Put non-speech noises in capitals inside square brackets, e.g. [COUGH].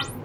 you [LAUGHS]